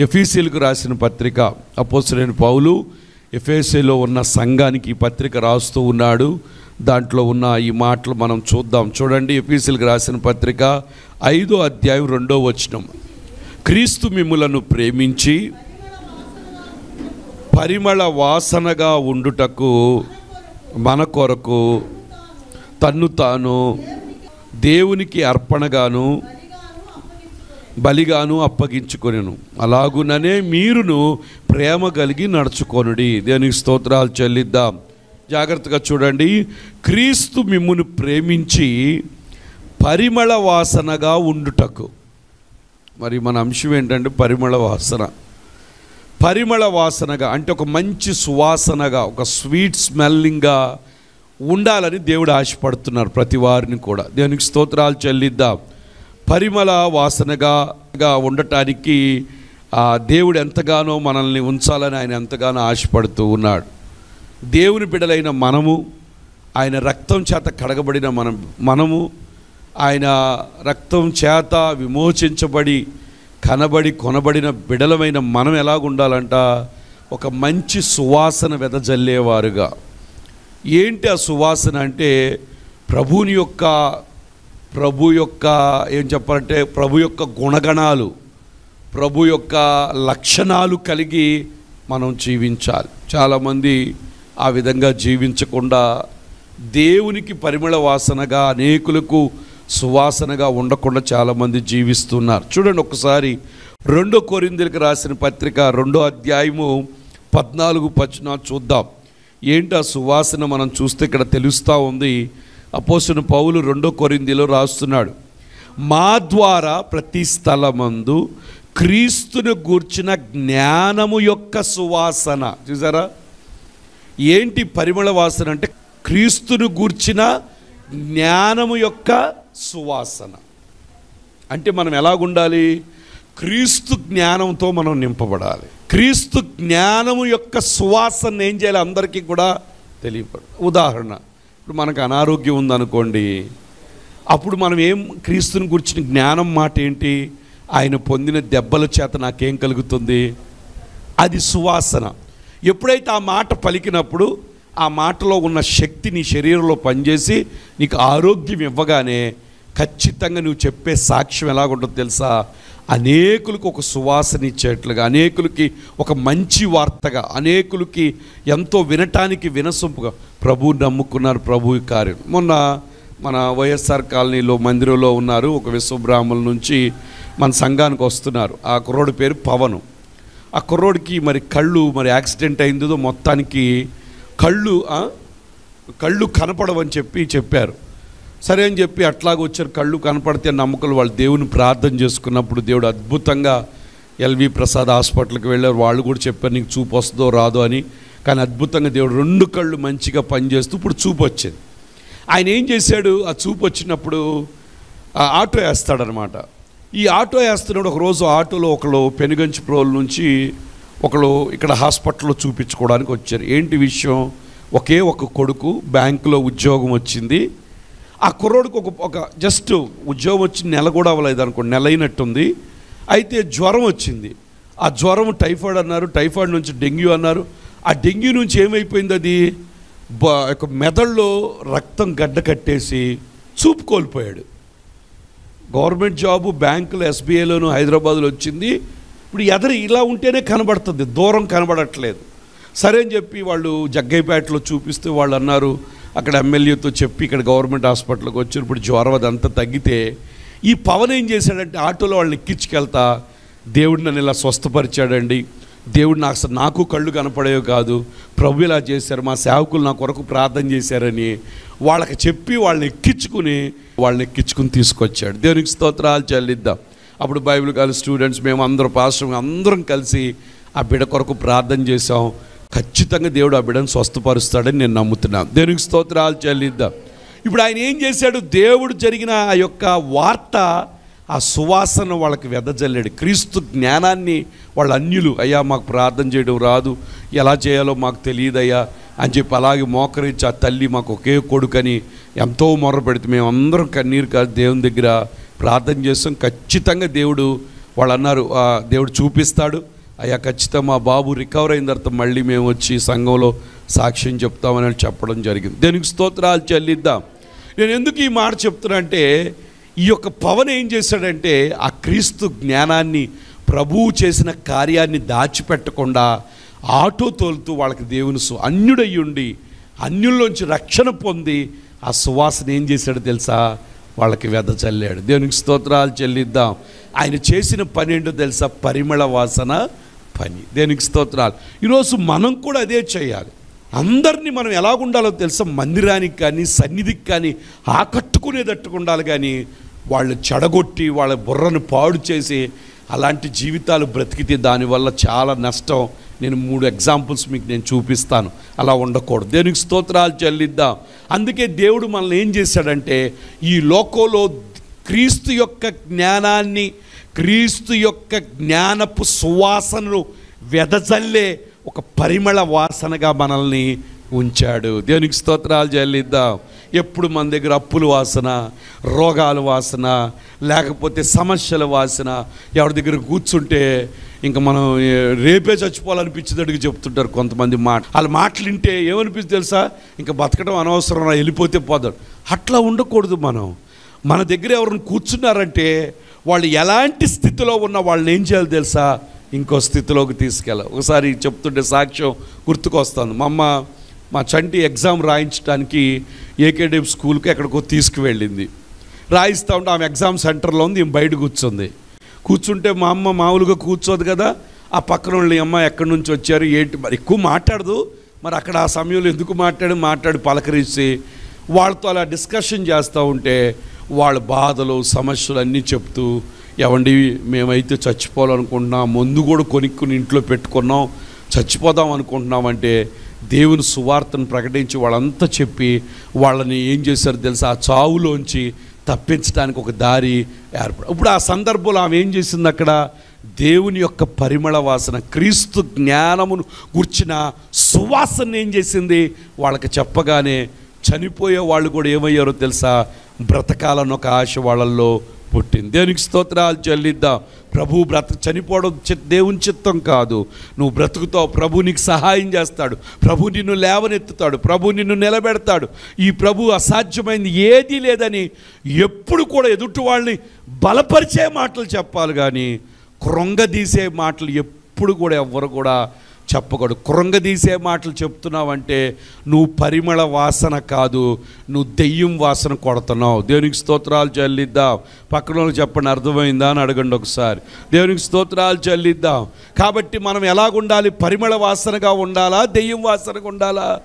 ఎఫీసీలకు రాసిన పత్రిక అపోసరైన పౌలు ఎఫ్ఎస్ఏలో ఉన్న సంఘానికి ఈ పత్రిక రాస్తూ ఉన్నాడు. దాంట్లో ఉన్న ఈ మాటలు మనం చూద్దాం. చూడండి ఎఫీసీలకు రాసిన పత్రిక ఐదో అధ్యాయం రెండో వచనం. క్రీస్తు మిమ్ములను ప్రేమించి పరిమళ వాసనగా ఉండుటకు మన కొరకు తన్ను తాను దేవునికి అర్పణగాను బలిగాను అప్పగించుకొనెను. అలాగుననే మీరును ప్రేమ కలిగి నడుచుకొనుడి. దేనికి స్తోత్రాలు చెల్లిద్దాం. జాగ్రత్తగా చూడండి. క్రీస్తు మిమ్మును ప్రేమించి పరిమళ వాసనగా ఉండుటకు. మరి మన అంశం ఏంటంటే పరిమళ వాసన. పరిమళ వాసనగా అంటే ఒక మంచి సువాసనగా ఒక స్వీట్ స్మెల్లింగ్గా ఉండాలని దేవుడు ఆశపడుతున్నారు ప్రతి వారిని కూడా. దేవునికి స్తోత్రాలు చెల్లిద్దాం. పరిమళ వాసనగా ఉండటానికి ఆ దేవుడు ఎంతగానో మనల్ని ఉంచాలని ఆయన ఎంతగానో ఆశపడుతూ ఉన్నాడు. దేవుని బిడలైన మనము ఆయన రక్తం చేత కడగబడిన మనం మనము ఆయన రక్తం చేత విమోచించబడి కనబడి కొనబడిన బిడలమైన మనం ఎలాగుండాలంట? ఒక మంచి సువాసన వెదజల్లేవారుగా. ఏంటి ఆ సువాసన అంటే ప్రభుని యొక్క ప్రభు యొక్క ఏం చెప్పాలంటే ప్రభు యొక్క గుణగణాలు ప్రభు యొక్క లక్షణాలు కలిగి మనం జీవించాలి. చాలామంది ఆ విధంగా జీవించకుండా దేవునికి పరిమళ వాసనగా అనేకులకు సువాసనగా ఉండకుండా చాలామంది జీవిస్తున్నారు. చూడండి ఒకసారి రెండో కొరిందులకు రాసిన పత్రిక రెండో అధ్యాయము పద్నాలుగు పచ్చిన చూద్దాం. ఏంటి ఆ సువాసన మనం చూస్తే ఇక్కడ తెలుస్తూ ఉంది. అపోసిన పౌలు రెండో కొరిందిలో రాస్తున్నాడు మా ద్వారా ప్రతి స్థలమందు క్రీస్తును గూర్చిన జ్ఞానము యొక్క సువాసన చూసారా? ఏంటి పరిమళ వాసన అంటే క్రీస్తును గూర్చిన జ్ఞానము యొక్క సువాసన. అంటే మనం ఎలాగుండాలి? క్రీస్తు జ్ఞానంతో మనం నింపబడాలి. క్రీస్తు జ్ఞానము యొక్క సువాసన ఏం చేయాలి? అందరికీ కూడా తెలియపడు. ఉదాహరణ ఇప్పుడు మనకు అనారోగ్యం ఉందనుకోండి అప్పుడు మనం ఏం క్రీస్తుని గురించిన జ్ఞానం మాట ఏంటి? ఆయన పొందిన దెబ్బల చేత నాకేం కలుగుతుంది? అది సువాసన. ఎప్పుడైతే ఆ మాట పలికినప్పుడు ఆ మాటలో ఉన్న శక్తి నీ శరీరంలో పనిచేసి నీకు ఆరోగ్యం ఇవ్వగానే ఖచ్చితంగా నువ్వు చెప్పే సాక్ష్యం ఎలాగుంటుందో తెలుసా? అనేకులకు ఒక సువాసన ఇచ్చేట్లుగా అనేకులకి ఒక మంచి వార్తగా అనేకులకి ఎంతో వినటానికి వినసొంపుగా ప్రభువు నమ్ముకున్నారు ప్రభు కార్యం. మొన్న మన వైఎస్ఆర్ కాలనీలో మందిరంలో ఉన్నారు ఒక విశ్వబ్రాహ్మణుల నుంచి మన సంఘానికి వస్తున్నారు. ఆ కుర్రోడి పేరు పవను. ఆ కుర్రోడికి మరి కళ్ళు మరి యాక్సిడెంట్ అయిందో మొత్తానికి కళ్ళు కళ్ళు కనపడవని చెప్పి చెప్పారు. సరే అని చెప్పి అట్లాగ వచ్చారు. కళ్ళు కనపడితే నమ్మకాలు వాళ్ళు దేవుని ప్రార్థన చేసుకున్నప్పుడు దేవుడు అద్భుతంగా ఎల్వి ప్రసాద్ హాస్పిటల్కి వెళ్ళారు. వాళ్ళు కూడా చెప్పారు నీకు చూపు వస్తుందో రాదో అని. కానీ అద్భుతంగా దేవుడు రెండు కళ్ళు మంచిగా పనిచేస్తూ ఇప్పుడు చూపు వచ్చింది. ఆయన ఏం చేశాడు? ఆ చూపు వచ్చినప్పుడు ఆ ఆటో వేస్తాడనమాట. ఈ ఆటో వేస్తున్నాడు. ఒకరోజు ఆటోలో ఒకళ్ళు పెనుగంచి ప్రోల్ నుంచి ఒకళ్ళు ఇక్కడ హాస్పిటల్లో చూపించుకోవడానికి వచ్చారు. ఏంటి విషయం? ఒకే ఒక కొడుకు బ్యాంకులో ఉద్యోగం వచ్చింది. ఆ కుర్రోడికి ఒక ఒక జస్ట్ ఉద్యోగం వచ్చి నెల కూడా అవ్వలేదు అనుకోండి నెల అయినట్టుంది అయితే జ్వరం వచ్చింది. ఆ జ్వరం టైఫాయిడ్ అన్నారు టైఫాయిడ్ నుంచి డెంగ్యూ అన్నారు. ఆ డెంగ్యూ నుంచి ఏమైపోయింది అది? ఒక మెదడులో రక్తం గడ్డ కట్టేసి చూపు కోల్పోయాడు. గవర్నమెంట్ జాబు బ్యాంకులో ఎస్బీఐలోను హైదరాబాద్లో వచ్చింది. ఇప్పుడు ఎదరు ఇలా ఉంటేనే కనబడుతుంది దూరం కనబడట్లేదు. సరే అని చెప్పి వాళ్ళు జగ్గైపేటలో చూపిస్తే వాళ్ళు అన్నారు అక్కడ ఎమ్మెల్యేతో చెప్పి ఇక్కడ గవర్నమెంట్ హాస్పిటల్కి వచ్చి ఇప్పుడు జ్వరం అదంతా తగ్గితే ఈ పవన్ ఏం చేశాడంటే ఆటోలో వాళ్ళని ఎక్కించుకెళ్తా దేవుడు నన్ను ఇలా స్వస్థపరిచాడండి దేవుడు నాకు అసలు నాకు కళ్ళు కనపడేవి కాదు ప్రభు ఇలా చేశారు మా సేవకులు నా కొరకు ప్రార్థన చేశారని వాళ్ళకి చెప్పి వాళ్ళని ఎక్కించుకుని వాళ్ళని ఎక్కించుకుని తీసుకొచ్చాడు. దేవునికి స్తోత్రాలు చెల్లిద్దాం. అప్పుడు బైబిల్ కాలేజ్ స్టూడెంట్స్ మేము అందరం పాస్టర్ అందరం కలిసి ఆ బిడ కొరకు ప్రార్థన చేసాం ఖచ్చితంగా దేవుడు ఆ బిడ్డను స్వస్థపరుస్తాడని నేను నమ్ముతున్నాను దేవునికి స్తోత్రాలు చెల్లిద్దాం. ఇప్పుడు ఆయన ఏం చేశాడు? దేవుడు జరిగిన ఆ యొక్క వార్త ఆ సువాసన వాళ్ళకి వెదజల్లాడు. క్రీస్తు జ్ఞానాన్ని వాళ్ళ అన్యులు అయ్యా మాకు ప్రార్థన చేయడం రాదు. ఎలా చేయాలో మాకు తెలియదయ్యా అని చెప్పి అలాగే మోకరించి ఆ తల్లి మాకు ఒకే కొడుకని ఎంతో మొర్ర పెడితే మేము అందరం కన్నీరు కాదు దేవుని దగ్గర ప్రార్థన చేస్తాం. ఖచ్చితంగా దేవుడు వాళ్ళు అన్నారు దేవుడు చూపిస్తాడు. అయ్యా ఖచ్చితంగా మా బాబు రికవర్ అయిన తర్వాత మళ్ళీ మేము వచ్చి సంఘంలో సాక్ష్యం చెప్తామని చెప్పడం జరిగింది. దేనికి స్తోత్రాలు చెల్లిద్దాం. నేను ఎందుకు ఈ మాట చెప్తున్నా అంటే ఈ యొక్క పవన్ ఏం చేశాడంటే ఆ క్రీస్తు జ్ఞానాన్ని ప్రభువు చేసిన కార్యాన్ని దాచిపెట్టకుండా ఆటో తోలుతూ వాళ్ళకి దేవుని సు అన్యుడయ్యుండి అన్యుల్లోంచి రక్షణ పొంది ఆ సువాసన ఏం చేశాడు తెలుసా? వాళ్ళకి వెద చల్లాడు. దేవునికి స్తోత్రాలు చెల్లిద్దాం. ఆయన చేసిన పని ఏంటో తెలుసా? పరిమళ వాసన పని. దేనికి స్తోత్రాలు? ఈరోజు మనం కూడా అదే చేయాలి. అందరినీ మనం ఎలాగుండాలో ఉండాలో తెలుసా? మందిరానికి కానీ సన్నిధికి కానీ ఆకట్టుకునేటట్టుగా ఉండాలి కానీ వాళ్ళు చెడగొట్టి వాళ్ళ బుర్రను పాడు చేసి అలాంటి జీవితాలు బ్రతికితే దానివల్ల చాలా నష్టం. నేను మూడు ఎగ్జాంపుల్స్ మీకు నేను చూపిస్తాను. అలా ఉండకూడదు. దేనికి స్తోత్రాలు చెల్లిద్దాం? అందుకే దేవుడు మనల్ని ఏం చేశాడంటే ఈ లోకంలో క్రీస్తు యొక్క జ్ఞానాన్ని క్రీస్తు యొక్క జ్ఞానపు సువాసనను వెదజల్లే ఒక పరిమళ వాసనగా మనల్ని ఉంచాడు. దేవునికి స్తోత్రాలు చెల్లిద్దాం. ఎప్పుడు మన దగ్గర అప్పుల వాసన రోగాలు వాసన లేకపోతే సమస్యల వాసన ఎవరి దగ్గర కూర్చుంటే ఇంకా మనం రేపే చచ్చిపోవాలనిపించేటట్టుగా చెప్తుంటారు కొంతమంది మాట. వాళ్ళ మాటలు వింటే ఏమనిపిస్తుంది తెలుసా? ఇంకా బతకడం అనవసరం వెళ్ళిపోతే పోదాడు అట్లా ఉండకూడదు మనం. మన దగ్గర ఎవరిని కూర్చున్నారంటే వాళ్ళు ఎలాంటి స్థితిలో ఉన్న వాళ్ళని ఏం చేయాలి తెలుసా? ఇంకో స్థితిలోకి తీసుకెళ్ళాలి. ఒకసారి చెప్తుంటే సాక్ష్యం గుర్తుకొస్తుంది. మా అమ్మ మా చంటి ఎగ్జామ్ రాయించడానికి ఏకేడిఎం స్కూల్కి ఎక్కడికో తీసుకువెళ్ళింది. రాయిస్తూ ఉంటే ఆమె ఎగ్జామ్ సెంటర్లో ఉంది ఈమె బయట కూర్చుంది. కూర్చుంటే మా అమ్మ మామూలుగా కూర్చోదు కదా. ఆ పక్కన వాళ్ళ అమ్మ ఎక్కడి నుంచి వచ్చారు? ఏంటి? మరి ఎక్కువ మాట్లాడదు. మరి అక్కడ ఆ సమయంలో ఎందుకు మాట్లాడి? మాట్లాడి పలకరించి. వాళ్ళతో అలా డిస్కషన్ చేస్తూ ఉంటే వాళ్ళ బాధలు సమస్యలు అన్నీ చెప్తూ ఎవండి మేమైతే చచ్చిపోవాలనుకుంటున్నాం ముందు కూడా కొనుక్కుని ఇంట్లో పెట్టుకున్నాం చచ్చిపోదాం అనుకుంటున్నామంటే దేవుని సువార్తను ప్రకటించి వాళ్ళంతా చెప్పి వాళ్ళని ఏం చేశారు తెలుసా? ఆ చావులోంచి తప్పించడానికి ఒక దారి ఏర్పడ ఇప్పుడు ఆ సందర్భంలో ఆమె ఏం చేసింది అక్కడ? దేవుని యొక్క పరిమళ వాసన క్రీస్తు జ్ఞానమును గుర్చిన సువాసన ఏం చేసింది? వాళ్ళకి చెప్పగానే చనిపోయే వాళ్ళు కూడా ఏమయ్యారో తెలుసా? బ్రతకాలని ఒక ఆశ వాళ్ళల్లో పుట్టింది. దేవునికి స్తోత్రాలు చెల్లిద్దాం. ప్రభు బ్రత చనిపోవడం దేవుని చిత్తం కాదు. నువ్వు బ్రతుకుతావు. ప్రభు నీకు సహాయం చేస్తాడు. ప్రభు నిన్ను లేవనెత్తుతాడు. ప్రభు నిన్ను నిలబెడతాడు. ఈ ప్రభు అసాధ్యమైంది ఏదీ లేదని ఎప్పుడు కూడా ఎదుటి వాళ్ళని బలపరిచే మాటలు చెప్పాలి కానీ కృంగదీసే మాటలు ఎప్పుడు కూడా ఎవ్వరు కూడా చెప్పకూడదు. కృంగదీసే మాటలు చెప్తున్నావంటే నువ్వు పరిమళ వాసన కాదు నువ్వు దెయ్యం వాసన కొడుతున్నావు. దేవునికి స్తోత్రాలు చెల్లిద్దాం. పక్కన చెప్పండి అర్థమైందా అని అడగండి ఒకసారి. దేవునికి స్తోత్రాలు చెల్లిద్దాం. కాబట్టి మనం ఎలాగుండాలి? పరిమళ వాసనగా ఉండాలా? దెయ్యం వాసనగా ఉండాలా?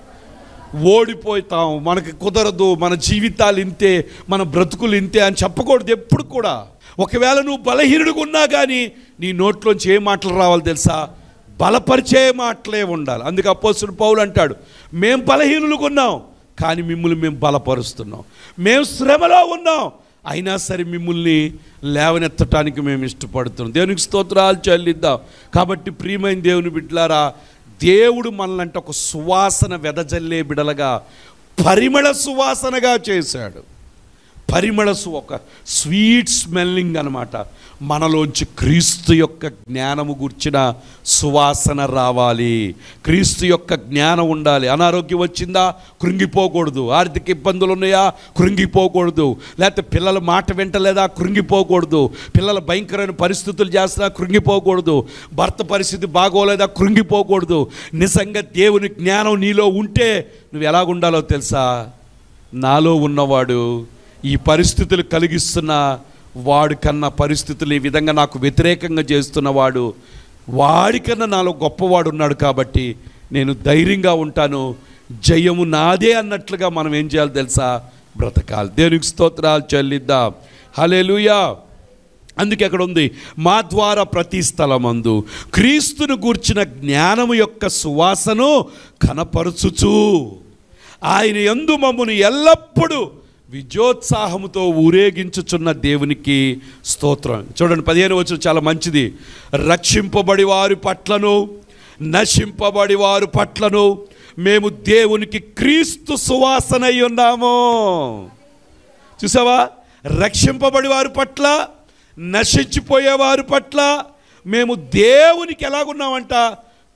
ఓడిపోతాం. మనకి కుదరదు. మన జీవితాలు ఇంతే మన బ్రతుకులు ఇంతే అని చెప్పకూడదు ఎప్పుడు కూడా. ఒకవేళ నువ్వు బలహీనుడుగా ఉన్నా కానీ నీ నోట్లోంచి ఏ మాటలు రావాలి తెలుసా? బలపరిచే మాటలే ఉండాలి. అందుకే అపోస్తుడు పౌలు అంటాడు మేము బలహీనులు ఉన్నాం కానీ మిమ్మల్ని మేము బలపరుస్తున్నాం. మేము శ్రమలో ఉన్నాం అయినా సరే మిమ్మల్ని లేవనెత్తటానికి మేము ఇష్టపడుతున్నాం. దేవునికి స్తోత్రాలు చెల్లిద్దాం. కాబట్టి ప్రియమైన దేవుని బిడ్డలారా దేవుడు మనలంటే ఒక సువాసన వెదజల్లే బిడలగా పరిమళ సువాసనగా చేశాడు. పరిమళసు ఒక స్వీట్ స్మెల్లింగ్ అనమాట మనలోంచి క్రీస్తు యొక్క జ్ఞానము గుర్చిన సువాసన రావాలి. క్రీస్తు యొక్క జ్ఞానం ఉండాలి. అనారోగ్యం వచ్చిందా? కృంగిపోకూడదు. ఆర్థిక ఇబ్బందులు ఉన్నాయా? కృంగిపోకూడదు. లేకపోతే పిల్లల మాట వింటలేదా? కృంగిపోకూడదు. పిల్లల భయంకరమైన పరిస్థితులు చేస్తున్నా కృంగిపోకూడదు. భర్త పరిస్థితి బాగోలేదా? కృంగిపోకూడదు. నిజంగా దేవుని జ్ఞానం నీలో ఉంటే నువ్వు ఎలాగుండాలో తెలుసా? నాలో ఉన్నవాడు ఈ పరిస్థితులు కలిగిస్తున్న వాడు కన్నా పరిస్థితులు ఈ విధంగా నాకు వ్యతిరేకంగా చేస్తున్నవాడు వాడికన్నా నాలో గొప్పవాడు ఉన్నాడు కాబట్టి నేను ధైర్యంగా ఉంటాను. జయము నాదే అన్నట్లుగా మనం ఏం చేయాలి తెలుసా? బ్రతకాలి. దేవునికి స్తోత్రాలు చెల్లిద్దాం. లూయా అందుకే అక్కడ ఉంది మా ద్వారా ప్రతి స్థలమందు క్రీస్తును గూర్చిన జ్ఞానము యొక్క సువాసను కనపరుచుచు. ఆయన ఎందు మమ్మను ఎల్లప్పుడూ విజయోత్సాహముతో ఊరేగించుచున్న దేవునికి స్తోత్రం. చూడండి పదిహేను వచ్చిన చాలా మంచిది. రక్షింపబడి వారి పట్లను నశింపబడి వారి పట్లను మేము దేవునికి క్రీస్తు సువాసనై ఉన్నాము. చూసావా? రక్షింపబడి వారి పట్ల నశించిపోయే వారి పట్ల మేము దేవునికి ఎలాగున్నామంట?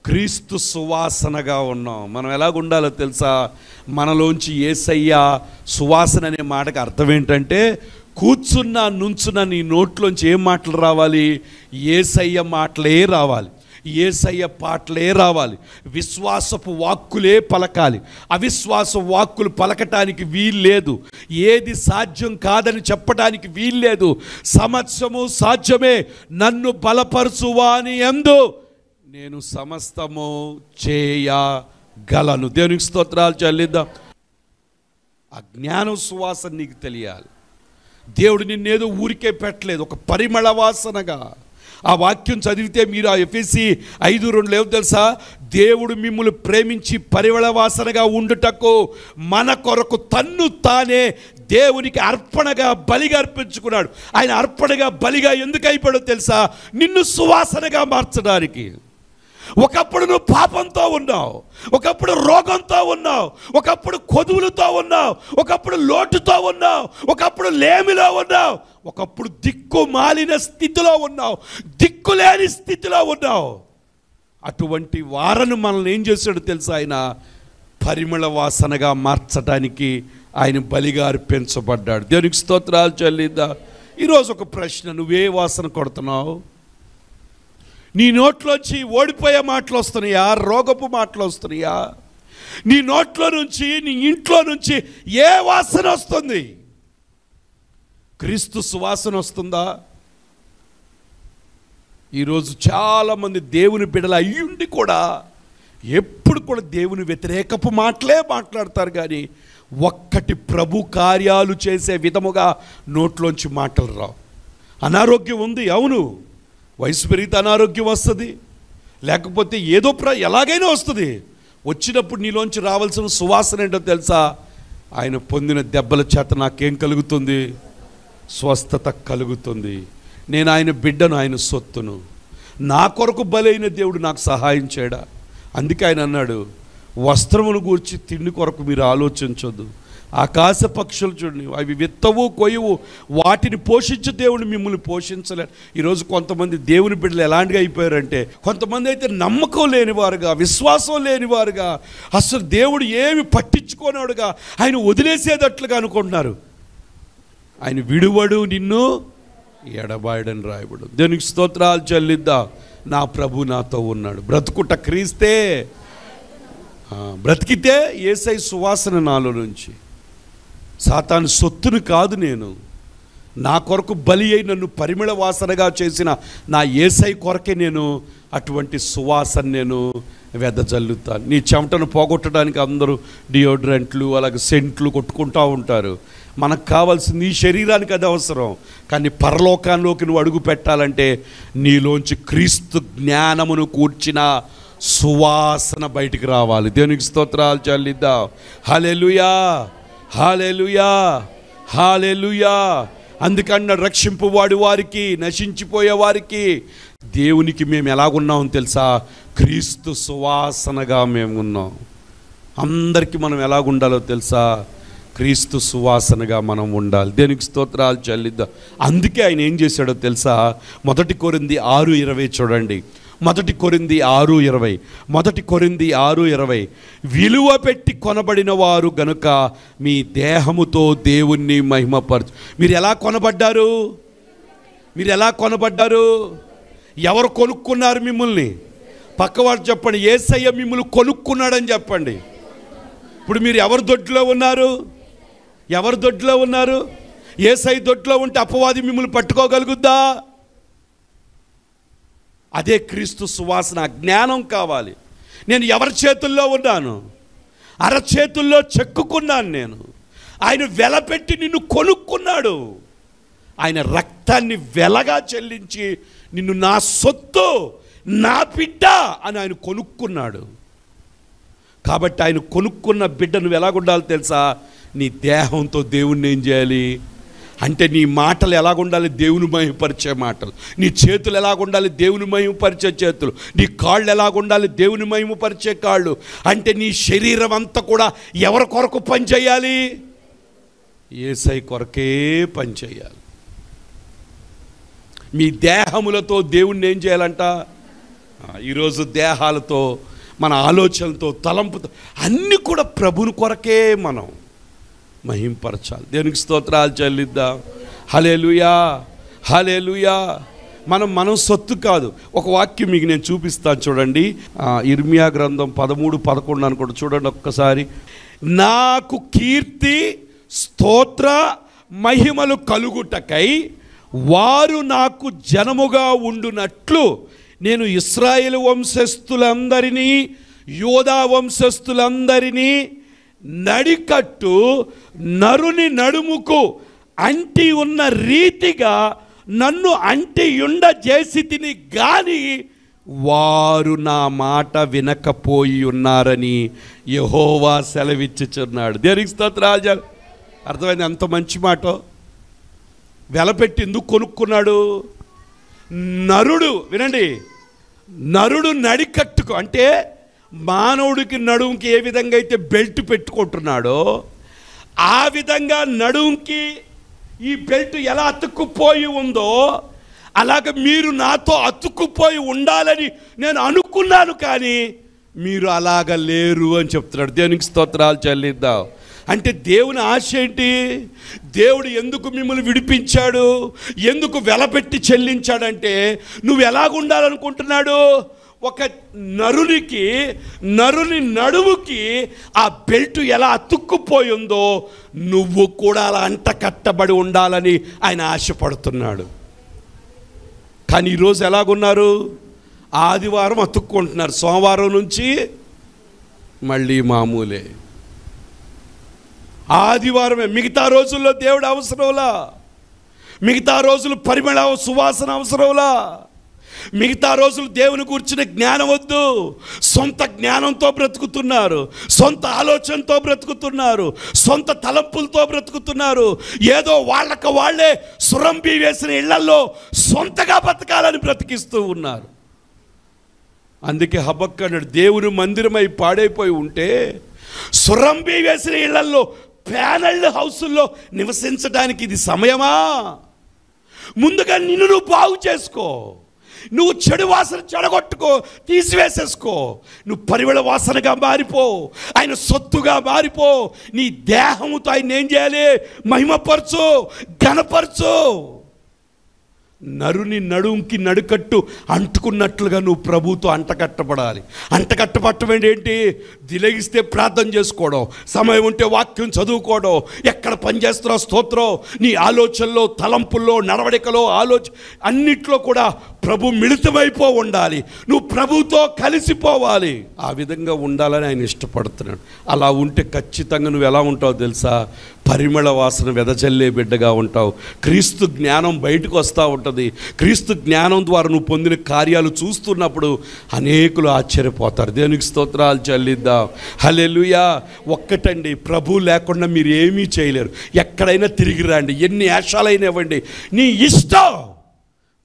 క్రీస్తు సువాసనగా ఉన్నాం. మనం ఎలాగుండాలో తెలుసా? మనలోంచి ఏసయ్య సువాసన అనే మాటకు అర్థం ఏంటంటే కూర్చున్న నుంచున్న నీ నోట్లోంచి ఏం మాటలు రావాలి? ఏసయ్య మాటలే రావాలి. ఏసయ్య పాటలే రావాలి. విశ్వాసపు వాక్కులే పలకాలి. అవిశ్వాస వాక్కులు పలకటానికి వీల్లేదు ఏది సాధ్యం కాదని చెప్పటానికి వీల్లేదు సమత్సము సాధ్యమే. నన్ను బలపరచువా అని ఎందు నేను సమస్తము చేయగలను. దేవునికి స్తోత్రాలు చెల్లిద్దాం. ఆ జ్ఞానం సువాసన నీకు తెలియాలి. దేవుడు నిన్నేదో ఊరికే పెట్టలేదు. ఒక పరిమళ వాసనగా ఆ వాక్యం చదివితే మీరు ఆ ఎఫ్ఎసి ఐదు రెండు లేవు తెలుసా? దేవుడు మిమ్మల్ని ప్రేమించి పరిమళ వాసనగా ఉండుటకు మన కొరకు తన్ను తానే దేవునికి అర్పణగా బలిగా అర్పించుకున్నాడు. ఆయన అర్పణగా బలిగా ఎందుకు అయిపోయాడో తెలుసా? నిన్ను సువాసనగా మార్చడానికి. ఒకప్పుడు నువ్వు పాపంతో ఉన్నావు ఒకప్పుడు రోగంతో ఉన్నావు ఒకప్పుడు కొదువులతో ఉన్నావు ఒకప్పుడు లోటుతో ఉన్నావు ఒకప్పుడు లేమిలో ఉన్నావు ఒకప్పుడు దిక్కు మాలిన స్థితిలో ఉన్నావు దిక్కు లేని స్థితిలో ఉన్నావు. అటువంటి వారను మనల్ని ఏం చేశాడు తెలుసా ఆయన? పరిమళ వాసనగా మార్చడానికి ఆయన బలిగా అర్పించబడ్డాడు. దేవునికి స్తోత్రాలు చెల్లిద్దా. ఈరోజు ఒక ప్రశ్న నువ్వే వాసన కొడుతున్నావు? నీ నోట్లోంచి ఓడిపోయే మాటలు వస్తున్నాయా? రోగపు మాటలు వస్తున్నాయా? నీ నోట్లో నుంచి నీ ఇంట్లో నుంచి ఏ వాసన వస్తుంది? క్రీస్తు సువాసన వస్తుందా? ఈరోజు చాలామంది దేవుని బిడల అయ్యుండి కూడా ఎప్పుడు కూడా దేవుని వ్యతిరేకపు మాటలే మాట్లాడతారు కానీ ఒక్కటి ప్రభు కార్యాలు చేసే విధముగా నోట్లోంచి మాటలు రావు. అనారోగ్యం ఉంది అవును. వయసు పెరిగితే అనారోగ్యం వస్తుంది. లేకపోతే ఏదో ప్ర ఎలాగైనా వస్తుంది. వచ్చినప్పుడు నీలోంచి రావాల్సిన సువాసన ఏంటో తెలుసా? ఆయన పొందిన దెబ్బల చేత నాకేం కలుగుతుంది? స్వస్థత కలుగుతుంది. నేను ఆయన బిడ్డను ఆయన సొత్తును. నా కొరకు బలైన దేవుడు నాకు సహాయం చేయడా? అందుకే ఆయన అన్నాడు వస్త్రమును గూర్చి తిండి కొరకు మీరు ఆలోచించొద్దు. ఆకాశ పక్షులు చూడండి అవి విత్తవు కొయ్యవు వాటిని పోషించు దేవుడు మిమ్మల్ని పోషించలేడు. ఈరోజు కొంతమంది దేవుని బిడ్డలు ఎలాంటిగా అయిపోయారంటే కొంతమంది అయితే నమ్మకం లేనివారుగా విశ్వాసం లేనివారుగా అసలు దేవుడు ఏమి పట్టించుకోనాడుగా ఆయన వదిలేసేటట్లుగా అనుకుంటున్నారు. ఆయన విడువడు నిన్ను ఎడబాయడని రాయబడు దేనికి స్తోత్రాలు చెల్లిద్దా. నా ప్రభు నాతో ఉన్నాడు. బ్రతుకుట క్రీస్తే బ్రతికితే ఏసై సువాసన నాలో నుంచి. సాతాను సొత్తును కాదు నేను. నా కొరకు బలి అయి నన్ను పరిమళ వాసనగా చేసిన నా ఏసై కొరకే నేను అటువంటి సువాసన నేను వెదజల్లుతాను నీ చెమటను పోగొట్టడానికి అందరూ డియోడ్రెంట్లు అలాగే సెంట్లు కొట్టుకుంటూ ఉంటారు. మనకు కావాల్సింది ఈ శరీరానికి అది అవసరం. కానీ పరలోకాల్లోకి నువ్వు అడుగు పెట్టాలంటే నీలోంచి క్రీస్తు జ్ఞానమును కూర్చిన సువాసన బయటికి రావాలి. దేవునికి స్తోత్రాలు చెల్లిద్దాం. Hallelujah hallelujah hallelujah. అందుకన్న రక్షింపు వాడి వారికి నశించిపోయే వారికి దేవునికి మేము ఎలాగున్నామో తెలుసా? క్రీస్తు సువాసనగా మేము ఉన్నాం. అందరికీ మనం ఎలాగుండాలో తెలుసా? క్రీస్తు సువాసనగా మనం ఉండాలి. దేనికి స్తోత్రాలు చెల్లిద్దాం? అందుకే ఆయన ఏం చేశాడో తెలుసా? మొదటి కోరింది ఆరు ఇరవై చూడండి. మొదటి కొరింది ఆరు ఇరవై. మొదటి కొరింది ఆరు ఇరవై. విలువ పెట్టి కొనబడిన వారు గనుక మీ దేహముతో దేవుణ్ణి మహిమపరచు. మీరు ఎలా కొనబడ్డారు? మీరు ఎలా కొనబడ్డారు? ఎవరు కొనుక్కున్నారు మిమ్మల్ని? పక్కవాడు చెప్పండి. ఏసయ్య మిమ్మల్ని కొనుక్కున్నాడని చెప్పండి. ఇప్పుడు మీరు ఎవరి దొడ్లో ఉన్నారు? ఎవరి దొడ్లో ఉన్నారు? ఏసై దొడ్లో ఉంటే అపవాది మిమ్మల్ని పట్టుకోగలుగుద్దా? అదే క్రీస్తు సువాసన జ్ఞానం కావాలి. నేను ఎవరి చేతుల్లో ఉన్నాను? అరచేతుల్లో చెక్కుకున్నాను నేను. ఆయన వెలపెట్టి నిన్ను కొనుక్కున్నాడు. ఆయన రక్తాన్ని వెలగా చెల్లించి నిన్ను నా సొత్తు నా బిడ్డ అని ఆయన కొనుక్కున్నాడు. కాబట్టి ఆయన కొనుక్కున్న బిడ్డ నువ్వు ఎలాగుండాలో తెలుసా? నీ దేహంతో దేవుణ్ణి ఏం చేయాలి? అంటే నీ మాటలు ఎలాగుండాలి? దేవుని మహిమపరిచే మాటలు. నీ చేతులు ఎలాగుండాలి? దేవుని మహిమపరిచే చేతులు. నీ కాళ్ళు ఎలాగుండాలి? దేవుని మహిమపరిచే కాళ్ళు. అంటే నీ శరీరం అంతా కూడా ఎవరి కొరకు పనిచేయాలి? ఏసై కొరకే పనిచేయాలి. మీ దేహములతో దేవుణ్ణి ఏం చేయాలంట? ఈరోజు దేహాలతో మన ఆలోచనలతో తలంపుతో అన్నీ కూడా ప్రభుని కొరకే మనం. మహింపరచాలి. దేనికి స్తోత్రాలు చెల్లిద్దాం. హలేలుయా హలేలుయా మనం మనం సొత్తు కాదు. ఒక వాక్యం మీకు నేను చూపిస్తాను చూడండి. ఇర్మియా గ్రంథం పదమూడు పదకొండు అనుకోండి చూడండి ఒక్కసారి. నాకు కీర్తి స్తోత్ర మహిమలు కలుగుటకై వారు నాకు జనముగా ఉండునట్లు నేను ఇస్రాయేల్ వంశస్థులందరినీ యోధా వంశస్థులందరినీ నడికట్టు నరుని నడుముకు అంటి ఉన్న రీతిగా నన్ను అంటి ఉండ చేసి తిని గాని వారు నా మాట వినకపోయి ఉన్నారని యహోవా సెలవిచ్చుచున్నాడు. దేనికి స్తోత్రాజా అర్థమైంది? అంత మంచి మాట? వెలపెట్టి ఎందుకు కొనుక్కున్నాడు? నరుడు వినండి. నరుడు నడికట్టుకు అంటే మానవుడికి నడుంకి ఏ విధంగా అయితే బెల్ట్ పెట్టుకుంటున్నాడో ఆ విధంగా నడుంకి ఈ బెల్ట్ ఎలా అతుక్కుపోయి ఉందో అలాగ మీరు నాతో అతుక్కుపోయి ఉండాలని నేను అనుకున్నాను కానీ మీరు అలాగ లేరు అని చెప్తున్నాడు. దేవునికి స్తోత్రాలు చెల్లిద్దాం. అంటే దేవుని ఆశ ఏంటి? దేవుడు ఎందుకు మిమ్మల్ని విడిపించాడు? ఎందుకు వెలపెట్టి చెల్లించాడంటే నువ్వు ఎలాగుండాలనుకుంటున్నాడు? ఒక నరునికి నరుని నడుముకి ఆ బెల్ట్ ఎలా అతుక్కుపోయిందో నువ్వు కూడా అలా అంట కట్టబడి ఉండాలని ఆయన ఆశపడుతున్నాడు. కానీ ఈరోజు ఎలాగున్నారు? ఆదివారం అతుక్కుంటున్నారు. సోమవారం నుంచి మళ్ళీ మామూలే. ఆదివారమే. మిగతా రోజుల్లో దేవుడు అవసరంలా? మిగతా రోజులు పరిమళ సువాసన అవసరంలా? మిగతా రోజులు దేవుని కూర్చిన జ్ఞానం వద్దు. సొంత జ్ఞానంతో బ్రతుకుతున్నారు. సొంత ఆలోచనతో బ్రతుకుతున్నారు. సొంత తలంపులతో బ్రతుకుతున్నారు. ఏదో వాళ్ళకు వాళ్ళే సురంబి వేసిన ఇళ్ళల్లో సొంతగా బతకాలని బ్రతికిస్తూ ఉన్నారు. అందుకే హబక్ అన్నాడు దేవుని మందిరమై పాడైపోయి ఉంటే సురంబి వేసిన ఇళ్ళల్లో ప్యానళ్ళు హౌసుల్లో నివసించడానికి ఇది సమయమా? ముందుగా నిన్ను నువ్వు బాగు చేసుకో. నువ్వు చెడు వాసన చెడగొట్టుకో తీసివేసేసుకో. నువ్వు పరిమళ వాసనగా మారిపో ఆయన సొత్తుగా మారిపో. నీ దేహముతో ఆయన ఏం చేయాలి? మహిమపరచు ఘనపరచు. నరుని నడుంకి నడుకట్టు అంటుకున్నట్లుగా నువ్వు ప్రభుతో అంటకట్టబడాలి. అంటకట్టబట్టడం ఏంటి? దిలగిస్తే ప్రార్థన చేసుకోవడం సమయం ఉంటే వాక్యం చదువుకోవడం ఎక్కడ పనిచేస్తున్నావు స్తోత్రం నీ ఆలోచనలో తలంపుల్లో నడవడికలో ఆలోచ అన్నిట్లో కూడా ప్రభు మిళితమైపో ఉండాలి. నువ్వు ప్రభుతో కలిసిపోవాలి. ఆ విధంగా ఉండాలని ఆయన ఇష్టపడుతున్నాడు. అలా ఉంటే ఖచ్చితంగా నువ్వు ఎలా ఉంటావు తెలుసా? పరిమళ వాసన వెదజల్లే బిడ్డగా ఉంటావు. క్రీస్తు జ్ఞానం బయటకు వస్తూ ఉంటుంది. క్రీస్తు జ్ఞానం ద్వారా నువ్వు పొందిన కార్యాలు చూస్తున్నప్పుడు అనేకులు ఆశ్చర్యపోతారు. దేనికి స్తోత్రాలు చెల్లిద్దాం. హలెలుయా ఒక్కటండి ప్రభు లేకుండా మీరు ఏమీ చేయలేరు. ఎక్కడైనా తిరిగి రండి. ఎన్ని యాషాలైనా ఇవ్వండి. నీ ఇష్టం!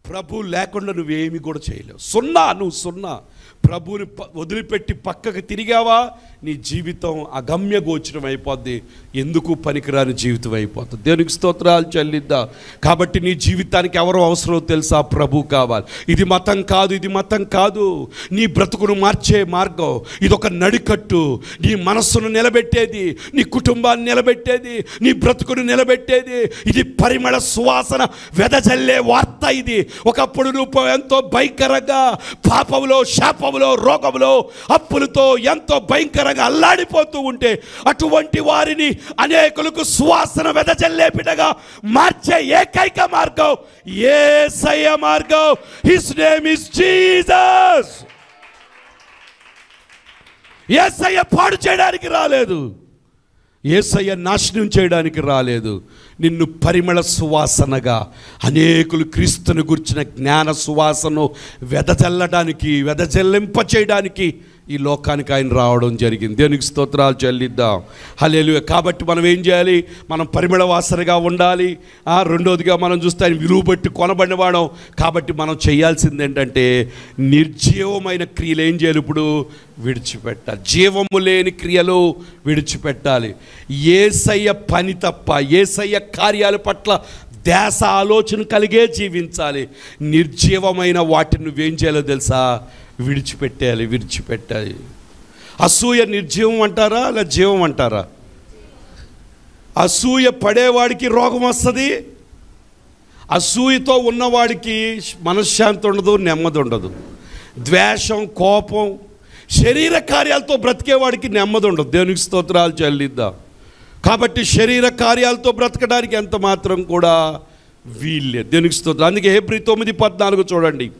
ప్రభు లేకుండా నువ్వేమి కూడా చేయలేవు. సున్నా నువ్వు సున్నా. ప్రభుని ప- వదిలిపెట్టి పక్కకు తిరిగావా? నీ జీవితం అగమ్య గోచరం అయిపోద్ది. ఎందుకు పనికిరాని జీవితం అయిపోతుంది దేవునికి స్తోత్రాలు చెల్లిద్దా. కాబట్టి నీ జీవితానికి ఎవరు అవసరం తెలుసా? ప్రభు కావాలి. ఇది మతం కాదు ఇది మతం కాదు. నీ బ్రతుకును మార్చే మార్గం. ఇది ఒక నడికట్టు. నీ మనస్సును నిలబెట్టేది నీ కుటుంబాన్ని నిలబెట్టేది నీ బ్రతుకును నిలబెట్టేది. ఇది పరిమళ సువాసన వెదజల్లే వార్త ఇది. ఒకప్పుడు నువ్వు ఎంతో భయంకరంగా పాపములో శాపములో రోగములో అప్పులతో ఎంతో భయంకర భయంకరంగా అల్లాడిపోతూ ఉంటే అటువంటి వారిని అనేకులకు సువాసన వెదజల్లే బిడ్డగా మార్చే ఏకైక మార్గం ఏసయ్య మార్గం. His name is Jesus Yesayya పాడు చేయడానికి రాలేదు. ఏసయ్య నాశనం చేయడానికి రాలేదు. నిన్ను పరిమళ సువాసనగా అనేకులు క్రీస్తుని గుర్చిన జ్ఞాన సువాసను వెదజల్లడానికి వెదజల్లింప చేయడానికి ఈ లోకానికి ఆయన రావడం జరిగింది. దేవునికి స్తోత్రాలు చెల్లిద్దాం. హలేలు కాబట్టి మనం ఏం చేయాలి? మనం పరిమళ వాసనగా ఉండాలి. ఆ రెండోదిగా మనం చూస్తే ఆయన విలువ పెట్టి కొనబడినవాడం కాబట్టి మనం చేయాల్సింది ఏంటంటే నిర్జీవమైన క్రియలు ఏం చేయాలి ఇప్పుడు? విడిచిపెట్టాలి. జీవము లేని క్రియలు విడిచిపెట్టాలి. ఏసయ్య పని తప్ప ఏసయ్య కార్యాల పట్ల దేశ ఆలోచన కలిగే జీవించాలి. నిర్జీవమైన వాటిని నువ్వేం చేయాలో తెలుసా? విడిచిపెట్టేయాలి విడిచిపెట్టాలి. అసూయ నిర్జీవం అంటారా లేదా జీవం అంటారా? అసూయ పడేవాడికి రోగం వస్తుంది అసూయతో ఉన్నవాడికి మనశ్శాంతి ఉండదు నెమ్మది ఉండదు. ద్వేషం కోపం శరీర కార్యాలతో బ్రతికేవాడికి నెమ్మది ఉండదు. దేవునికి స్తోత్రాలు చెల్లిద్దాం. కాబట్టి శరీర కార్యాలతో బ్రతకడానికి ఎంత మాత్రం కూడా వీళ్ళే దేవునికి స్తోత్రం అందుకే ఏప్రిల్ తొమ్మిది పద్నాలుగు చూడండి.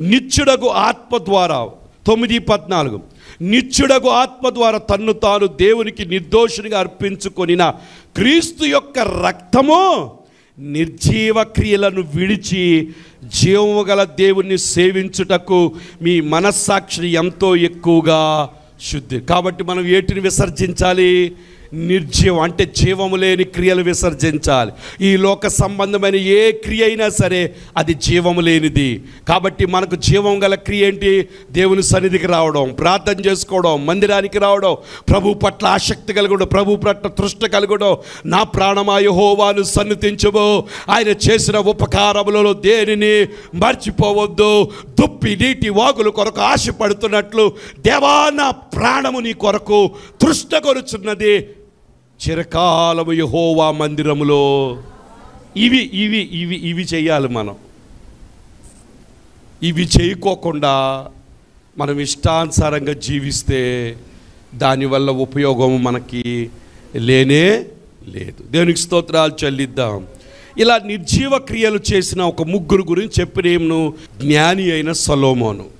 నిత్యుడకు ఆత్మ ద్వారా తొమ్మిది పద్నాలుగు. నిత్యుడకు ఆత్మ ద్వారా తన్ను తాను దేవునికి నిర్దోషునిగా అర్పించుకొనిన క్రీస్తు యొక్క రక్తము నిర్జీవ క్రియలను విడిచి జీవము గల దేవుణ్ణి సేవించుటకు మీ మనస్సాక్షిని ఎంతో ఎక్కువగా శుద్ధి. కాబట్టి మనం ఏటిని విసర్జించాలి? నిర్జీవం అంటే జీవము లేని క్రియలు విసర్జించాలి. ఈ లోక సంబంధమైన ఏ క్రియ అయినా సరే అది జీవము లేనిది. కాబట్టి మనకు జీవం గల క్రియ ఏంటి? దేవుని సన్నిధికి రావడం ప్రార్థన చేసుకోవడం మందిరానికి రావడం ప్రభు పట్ల ఆసక్తి కలగడం ప్రభు పట్ల తృష్ట కలగడం. నా ప్రాణమాయ హోవాను సన్నిధించబో ఆయన చేసిన ఉపకారములలో దేనిని మర్చిపోవద్దు. దుప్పి నీటి వాగులు కొరకు ఆశపడుతున్నట్లు దేవా నా ప్రాణము నీ కొరకు తృష్ట కొరుచున్నది. చిరకాలము యహోవా మందిరములో. ఇవి ఇవి ఇవి ఇవి చేయాలి మనం. ఇవి చేయకోకుండా మనం ఇష్టానుసారంగా జీవిస్తే దానివల్ల ఉపయోగం మనకి లేనే లేదు. దేవునికి స్తోత్రాలు చెల్లిద్దాం. ఇలా నిర్జీవ క్రియలు చేసిన ఒక ముగ్గురు గురించి చెప్పిన జ్ఞాని అయిన సలోమోను.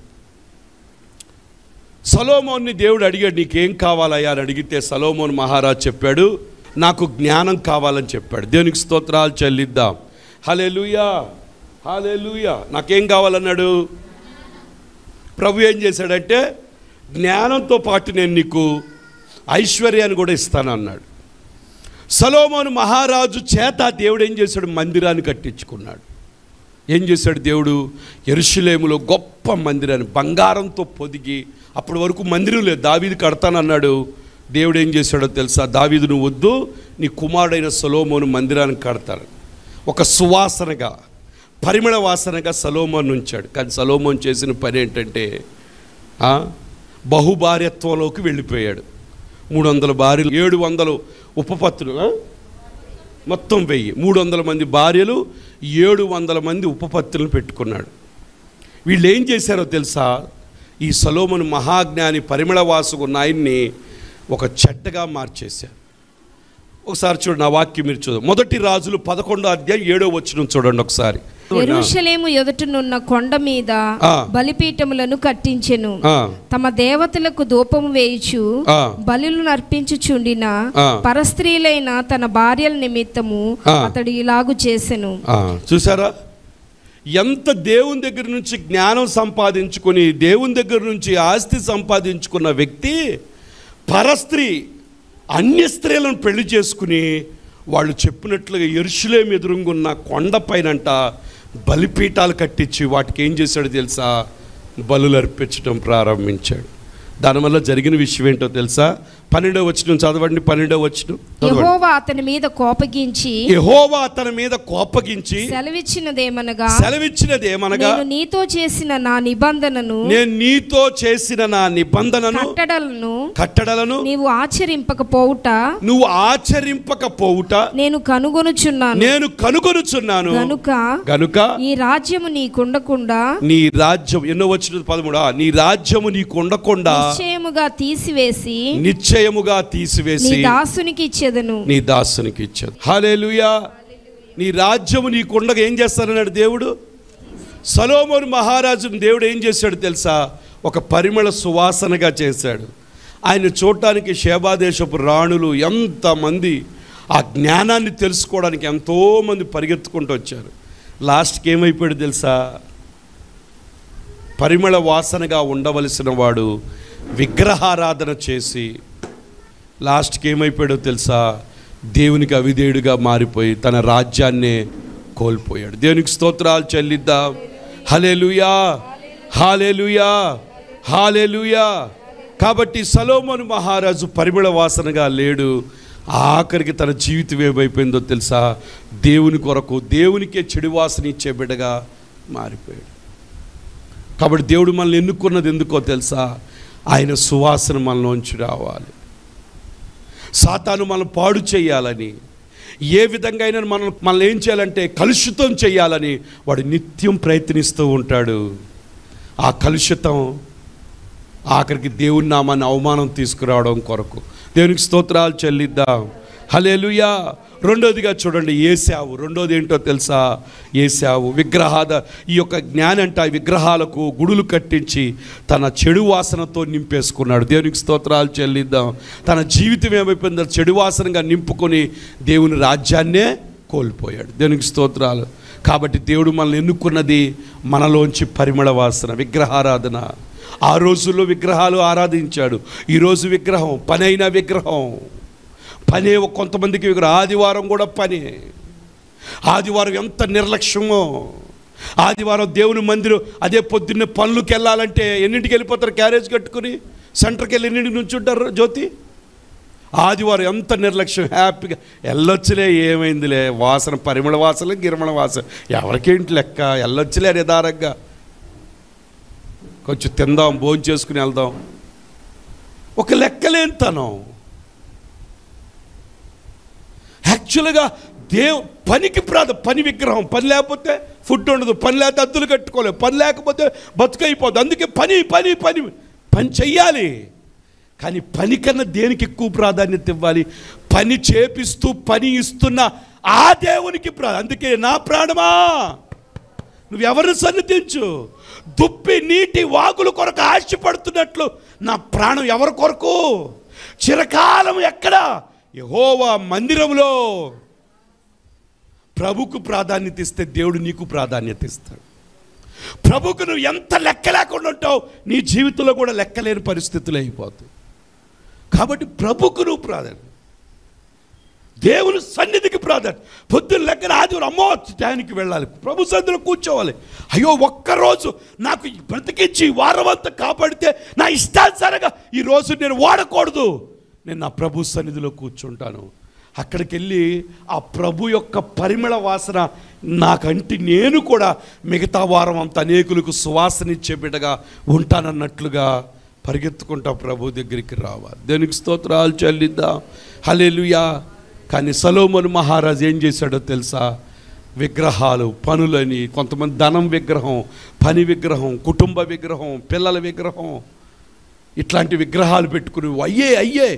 సలోమోన్ని దేవుడు అడిగాడు నీకేం కావాలయ్యా? అని అడిగితే సలోమోన్ మహారాజ్ చెప్పాడు నాకు జ్ఞానం కావాలని చెప్పాడు. దేవునికి స్తోత్రాలు చెల్లిద్దాం. హలే లూయా హలే లూయా నాకేం కావాలన్నాడు? ప్రభు ఏం చేశాడంటే జ్ఞానంతో పాటు నేను నీకు ఐశ్వర్యాన్ని కూడా ఇస్తాను అన్నాడు సలోమోను మహారాజు చేత దేవుడు ఏం చేశాడు? మందిరాన్ని కట్టించుకున్నాడు. ఏం చేశాడు దేవుడు? ఎరుషులేములో గొప్ప మందిరాన్ని బంగారంతో పొదిగి అప్పటి వరకు మందిరం లేదు దావీదు కడతానన్నాడు. దేవుడు ఏం చేశాడో తెలుసా? దావీదు నువ్వు వద్దు నీ కుమారుడైన సొలోమోను మందిరాన్ని కడతాడు. ఒక సువాసనగా పరిమళ వాసనగా సలోమోన్ ఉంచాడు. కానీ సలోమోన్ చేసిన పని ఏంటంటే బహుభార్యత్వంలోకి వెళ్ళిపోయాడు. మూడు వందల భార్యలు ఏడు వందలు ఉపపత్తులు మొత్తం వెయ్యి. మూడు వందల మంది భార్యలు ఏడు వందల మంది ఉపపత్తులను పెట్టుకున్నాడు. వీళ్ళు ఏం చేశారో తెలుసా? ఈ సలోమను మహాజ్ఞాని పరిమళ వాసుకు నాయన్ని ఒక చెట్టగా మార్చేశారు. ఒకసారి చూడండి ఆ వాక్యం మీరు చూద్దాం మొదటి రాజులు పదకొండో అధ్యాయం ఏడో వచ్చిన చూడండి ఒకసారి. యెరూషలేము ఎదుటనున్న కొండ మీద. బలిపీఠములను కట్టించెను తమ దేవతలకు ధూపము వేయుచు. బలులు నర్పించుచుండిన. పరస్త్రీలైన తన భార్యల నిమిత్తము. అతడు ఇలాగు చేసెను చూసారా ఎంత దేవుని దగ్గర నుంచి జ్ఞానం సంపాదించుకొని దేవుని దగ్గర నుంచి ఆస్తి సంపాదించుకున్న వ్యక్తి పరస్త్రీ అన్య స్త్రీలను పెళ్ళి చేసుకుని వాళ్ళు చెప్పినట్లుగా ఎరుషులేం ఎదురుగున్న కొండ పైనంట బలిపీఠాలు కట్టించి వాటికి ఏం చేశాడో తెలుసా? బలులు అర్పించడం ప్రారంభించాడు. దానివల్ల జరిగిన విషయం ఏంటో తెలుసా? పన్నెండో వచ్చిన చదవండి పన్నెండో వచ్చిన యెహోవా అతని మీద కోపగించి యెహోవా అతని మీద కోపగించి సెలవిచ్చినదేమనగా సెలవిచ్చినది ఏమనగా నేను నీతో చేసిన నా నిబంధనను నేను నీతో చేసిన నా నిబంధనను కట్టడలను కట్టడలను నీవు ఆచరింపకపోవుట నువ్వు ఆచరింపకపోవుట నేను కనుగొనుచున్నాను. నేను కనుగొనుచున్నాను. గనుక గనుక ఈ రాజ్యము నీకుండకుండా నీ రాజ్యం ఎన్నో వచ్చిన పదమూడా నీ రాజ్యము నీకు ఉండకుండా నిశ్చయముగా తీసివేసి నిశ్చయముగా నీ తీసివేసి దాసునికి ఇచ్చేదను. నీ దాసునికి ఇచ్చాడు హాలేలుయా నీ రాజ్యము నీకుండగా ఏం చేస్తానన్నాడు దేవుడు? సలోమోను మహారాజును దేవుడు ఏం చేశాడు తెలుసా? ఒక పరిమళ సువాసనగా చేశాడు. ఆయన చూడటానికి శేబాదేశపు రాణులు ఎంతమంది ఆ జ్ఞానాన్ని తెలుసుకోవడానికి ఎంతోమంది పరిగెత్తుకుంటూ వచ్చారు. లాస్ట్కి ఏమైపోయాడు తెలుసా? పరిమళ వాసనగా ఉండవలసిన వాడు విగ్రహారాధన చేసి లాస్ట్కి ఏమైపోయాడో తెలుసా? దేవునికి అవిధేయుడిగా మారిపోయి తన రాజ్యాన్నే కోల్పోయాడు. దేవునికి స్తోత్రాలు చెల్లిద్దాం. హలేలుయా హాలేలుయా హాలేలుయా కాబట్టి సలోమను మహారాజు పరిమళ వాసనగా లేడు. ఆఖరికి తన జీవితం ఏమైపోయిందో తెలుసా? దేవుని కొరకు దేవునికే చెడు వాసన ఇచ్చే బిడ్డగా మారిపోయాడు. కాబట్టి దేవుడు మనల్ని ఎన్నుకున్నది ఎందుకో తెలుసా? ఆయన సువాసన మనలోంచి రావాలి. సాతాను మనం పాడు చేయాలని ఏ విధంగా అయినా మనం మనల్ని ఏం చేయాలంటే కలుషితం చేయాలని వాడు నిత్యం ప్రయత్నిస్తూ ఉంటాడు. ఆ కలుషితం ఆఖరికి దేవుని నామాన్ని అవమానం తీసుకురావడం కొరకు. దేవునికి స్తోత్రాలు చెల్లిద్దాం. హలేలుయా రెండోదిగా చూడండి ఏసావు రెండోది ఏంటో తెలుసా? ఏసావు విగ్రహాద ఈ యొక్క జ్ఞానంట విగ్రహాలకు గుడులు కట్టించి తన చెడు వాసనతో నింపేసుకున్నాడు. దేవునికి స్తోత్రాలు చెల్లిద్దాం. తన జీవితం ఏమైపోయిందో చెడు వాసనగా నింపుకొని దేవుని రాజ్యాన్నే కోల్పోయాడు. దేవునికి స్తోత్రాలు. కాబట్టి దేవుడు మనల్ని ఎన్నుకున్నది మనలోంచి పరిమళ వాసన విగ్రహారాధన. ఆ రోజుల్లో విగ్రహాలు ఆరాధించాడు. ఈరోజు విగ్రహం పనైన విగ్రహం. పనే కొంతమందికి విగ్రహం ఆదివారం కూడా పని. ఆదివారం ఎంత నిర్లక్ష్యమో. ఆదివారం దేవుని మందిరం అదే పొద్దున్నే పనులకు వెళ్ళాలంటే ఎన్నింటికి వెళ్ళిపోతారు క్యారేజ్ కట్టుకుని? సెంటర్కి వెళ్ళి ఎన్నింటికి నుంచి ఉంటారు జ్యోతి? ఆదివారం ఎంత నిర్లక్ష్యం హ్యాపీగా. వెళ్ళొచ్చులే ఏమైందిలే? వాసన పరిమళ వాసన గిరమణ వాసన. ఎవరికేంటి లెక్క? వెళ్ళొచ్చులే నిదారంగా కొంచెం తిందాం భోజనం చేసుకుని వెళ్దాం. ఒక లెక్కలేనితనం యాక్చువల్గా దేవ్ పనికి ప్రాధ పని విగ్రహం. పని లేకపోతే ఫుడ్ ఉండదు. పని లేకపోతే అద్దులు కట్టుకోలేవు. పని లేకపోతే బతుకైపోద్ది అందుకే పని పని పని. పని చెయ్యాలి. కానీ పని కన్నా దేనికి ఎక్కువ ప్రాధాన్యత ఇవ్వాలి? పని చేపిస్తూ పని ఇస్తున్న ఆ దేవునికి ప్రా అందుకే నా ప్రాణమా? నువ్వెవరిని సన్నిధించు? దుప్పి నీటి వాగుల కొరకు ఆశపడుతున్నట్లు నా ప్రాణం ఎవరి కొరకు? చిరకాలం ఎక్కడ? యహోవా మందిరంలో ప్రభుకు ప్రాధాన్యత ఇస్తే దేవుడు నీకు ప్రాధాన్యత ఇస్తాడు. ప్రభుకు నువ్వు ఎంత లెక్క లేకుండా ఉంటావు నీ జీవితంలో కూడా లెక్కలేని పరిస్థితులు అయిపోతాయి. కాబట్టి ప్రభుకు నువ్వు ప్రాధాన్యత. దేవుని సన్నిధికి ప్రాధాన్యత. పొద్దున్న లెక్కన ఆదివారం అమ్మో టయానికి వెళ్ళాలి. ప్రభు సన్నిధిలో కూర్చోవాలి. అయ్యో ఒక్కరోజు నాకు బ్రతికించి వారం అంతా కాపాడితే నా ఇష్టానుసారంగా ఈ రోజు నేను వాడకూడదు. నేను నా ప్రభు సన్నిధిలో కూర్చుంటాను. అక్కడికి వెళ్ళి ఆ ప్రభు యొక్క పరిమళ వాసన నాకంటి నేను కూడా మిగతా వారం అంత అనేకులకు సువాసన ఇచ్చే బిడ్డగా ఉంటానన్నట్లుగా పరిగెత్తుకుంటా ప్రభు దగ్గరికి రావాలి. దేనికి స్తోత్రాలు చెల్లిద్దాం. హలేలుయా కానీ సలోమను మహారాజు ఏం చేశాడో తెలుసా? విగ్రహాలు పనులని కొంతమంది ధనం విగ్రహం పని విగ్రహం కుటుంబ విగ్రహం పిల్లల విగ్రహం ఇట్లాంటి విగ్రహాలు పెట్టుకుని అయ్యే అయ్యే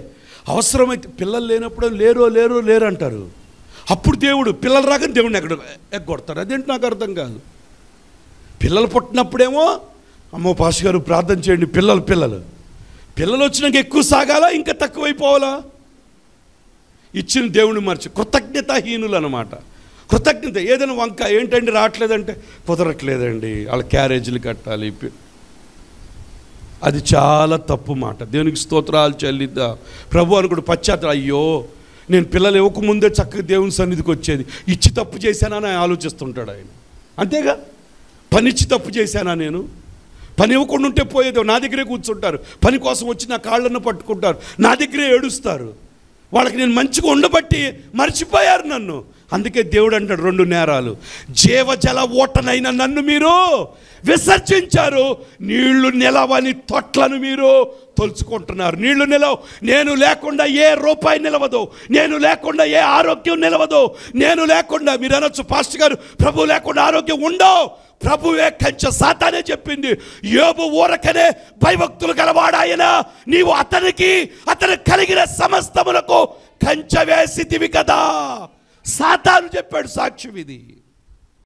అవసరమైతే పిల్లలు లేనప్పుడు లేరో లేరో లేరు అంటారు అప్పుడు దేవుడు పిల్లలు రాకని దేవుడిని ఎక్కడ ఎగ్గొడతారు అదేంటి నాకు అర్థం కాదు. పిల్లలు పుట్టినప్పుడేమో అమ్మో పాష గారు ప్రార్థన చేయండి పిల్లలు పిల్లలు. పిల్లలు వచ్చినాక ఎక్కువ సాగాలా ఇంకా తక్కువైపోవాలా? ఇచ్చిన దేవుని మర్చి కృతజ్ఞతాహీనులు అనమాట కృతజ్ఞత ఏదైనా వంక ఏంటండి రావట్లేదంటే కుదరట్లేదండి. వాళ్ళ క్యారేజీలు కట్టాలి అది చాలా తప్పు మాట. దేవునికి స్తోత్రాలు చెల్లిద్దా. ప్రభు అనుకుడు పశ్చాత్త అయ్యో నేను పిల్లలు ఇవ్వకముందే చక్కగా దేవుని సన్నిధికి వచ్చేది. ఇచ్చి తప్పు చేశానని ఆయన ఆలోచిస్తుంటాడు ఆయన. అంతేగా? పని ఇచ్చి తప్పు చేశానా నేను? పని ఇవ్వకుండా ఉంటే పోయేది నా దగ్గరే కూర్చుంటారు. పని కోసం వచ్చి నా కాళ్ళను పట్టుకుంటారు. నా దగ్గరే ఏడుస్తారు. వాళ్ళకి నేను మంచిగా ఉండబట్టి మర్చిపోయారు నన్ను. అందుకే దేవుడు అంటాడు రెండు నేరాలు. జీవజల ఓటనైన నన్ను మీరు విసర్జించారు. నీళ్ళు నిలవని తొట్లను మీరు తలుచుకుంటున్నారు. నీళ్ళు నిలవ. నేను లేకుండా ఏ రూపాయి నిలవదు. నేను లేకుండా ఏ ఆరోగ్యం నిలవదు. నేను లేకుండా మీరు అనొచ్చు పాస్టర్ గారు ప్రభు లేకుండా ఆరోగ్యం ఉండవు ప్రభువే కంచె సాతానే చెప్పింది. యోబు ఊరకనే భయభక్తులు గలవాడాయన నీవు అతనికి అతను కలిగిన సమస్తములకు కంచె వేసితివి కదా. సాతాను చెప్పాడు సాక్ష్యం ఇది